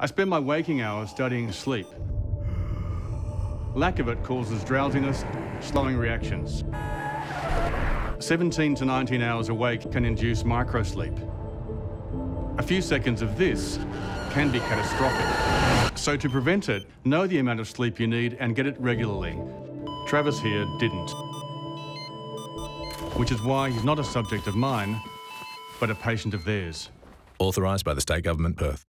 I spend my waking hours studying sleep. Lack of it causes drowsiness, slowing reactions. 17 to 19 hours awake can induce microsleep. A few seconds of this can be catastrophic. So to prevent it, know the amount of sleep you need and get it regularly. Travis here didn't. Which is why he's not a subject of mine, but a patient of theirs. Authorised by the State Government, Perth.